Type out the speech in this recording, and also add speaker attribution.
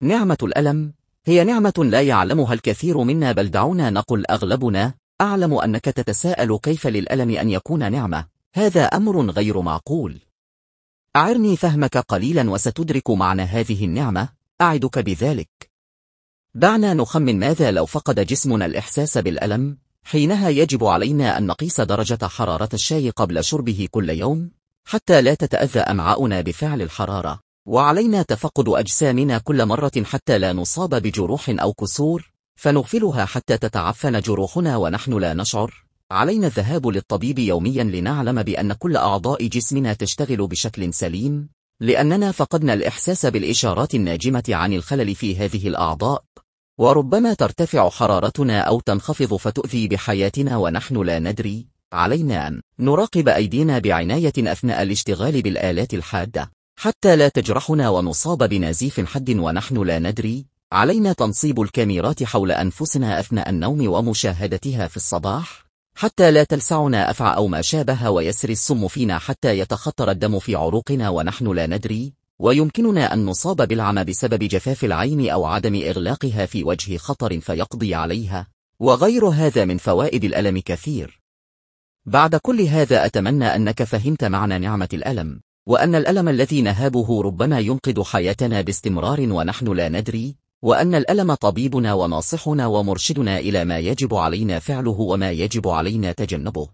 Speaker 1: نعمة الألم هي نعمة لا يعلمها الكثير منا بل دعونا نقل أغلبنا. أعلم أنك تتساءل كيف للألم أن يكون نعمة. هذا أمر غير معقول. أعرني فهمك قليلا وستدرك معنى هذه النعمة. أعدك بذلك. دعنا نخمن ماذا لو فقد جسمنا الإحساس بالألم؟ حينها يجب علينا أن نقيس درجة حرارة الشاي قبل شربه كل يوم حتى لا تتأذى أمعاؤنا بفعل الحرارة. وعلينا تفقد أجسامنا كل مرة حتى لا نصاب بجروح أو كسور فنغفلها حتى تتعفن جروحنا ونحن لا نشعر. علينا الذهاب للطبيب يوميا لنعلم بأن كل أعضاء جسمنا تشتغل بشكل سليم لأننا فقدنا الإحساس بالإشارات الناجمة عن الخلل في هذه الأعضاء. وربما ترتفع حرارتنا أو تنخفض فتؤذي بحياتنا ونحن لا ندري. علينا أن نراقب أيدينا بعناية أثناء الاشتغال بالآلات الحادة. حتى لا تجرحنا ونصاب بنزيف حد ونحن لا ندري. علينا تنصيب الكاميرات حول أنفسنا أثناء النوم ومشاهدتها في الصباح. حتى لا تلسعنا أفعى أو ما شابه ويسري السم فينا حتى يتخطر الدم في عروقنا ونحن لا ندري. ويمكننا أن نصاب بالعمى بسبب جفاف العين أو عدم إغلاقها في وجه خطر فيقضي عليها. وغير هذا من فوائد الألم كثير. بعد كل هذا أتمنى أنك فهمت معنى نعمة الألم. وأن الألم الذي نهابه ربما ينقذ حياتنا باستمرار ونحن لا ندري وأن الألم طبيبنا وناصحنا ومرشدنا إلى ما يجب علينا فعله وما يجب علينا تجنبه.